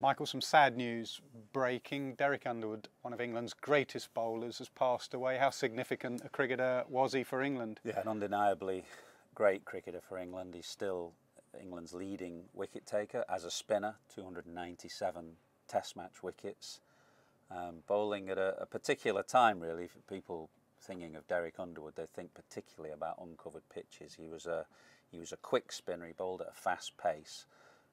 Michael, some sad news breaking. Derek Underwood, one of England's greatest bowlers, has passed away. How significant a cricketer was he for England? Yeah, an undeniably great cricketer for England. He's still England's leading wicket taker as a spinner, 297 Test match wickets. Um, bowling at a, a, particular time, really, for people thinking of Derek Underwood, they think particularly about uncovered pitches. He was a he was a quick spinner. He bowled at a fast pace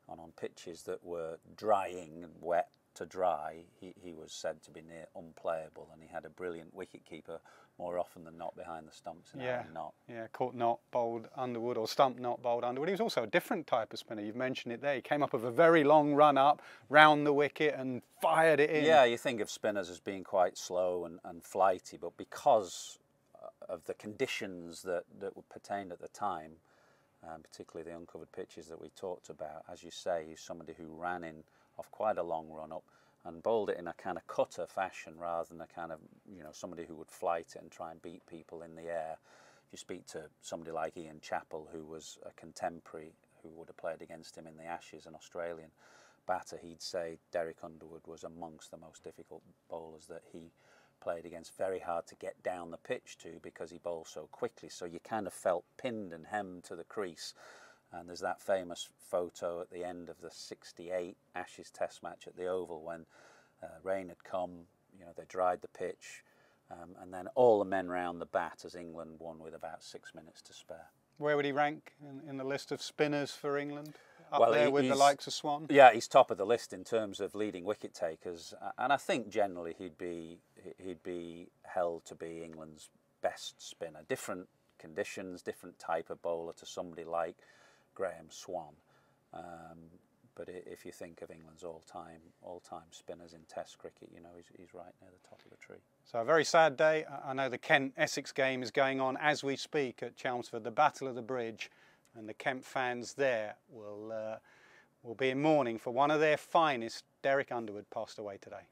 and on pitches that were drying and wet to dry, he, he was said to be near unplayable, and he had a brilliant wicket-keeper more often than not behind the stumps in yeah, Knott. Yeah, caught Knott, bowled Underwood, or stumped Knott, bowled Underwood. He was also a different type of spinner. You've mentioned it there. He came up with a very long run up, round the wicket, and fired it in. Yeah, you think of spinners as being quite slow and, and flighty, but because uh, of the conditions that, that were pertained at the time, um, particularly the uncovered pitches that we talked about. As you say, he's somebody who ran in off quite a long run up and bowled it in a kind of cutter fashion rather than a kind of, you know, somebody who would flight it and try and beat people in the air. If you speak to somebody like Ian Chappell, who was a contemporary who would have played against him in the Ashes, an Australian batter, he'd say Derek Underwood was amongst the most difficult bowlers that he played against very hard to get down the pitch to because he bowled so quickly. So you kind of felt pinned and hemmed to the crease. And there's that famous photo at the end of the 68 Ashes Test match at the Oval when uh, rain had come, you know, they dried the pitch, um, and then all the men round the bat as England won with about six minutes to spare. Where would he rank in, in the list of spinners for England? Up well, there with the likes of Swann? Yeah, he's top of the list in terms of leading wicket takers, and I think generally he'd be he'd be held to be England's best spinner. Different conditions, different type of bowler to somebody like Graeme Swann. Um, but if you think of England's all-time all-time spinners in Test cricket, you know he's, he's right near the top of the tree. So a very sad day. I know the Kent-Essex game is going on as we speak at Chelmsford, the Battle of the Bridge, and the Kent fans there will uh, will be in mourning for one of their finest. Derek Underwood passed away today.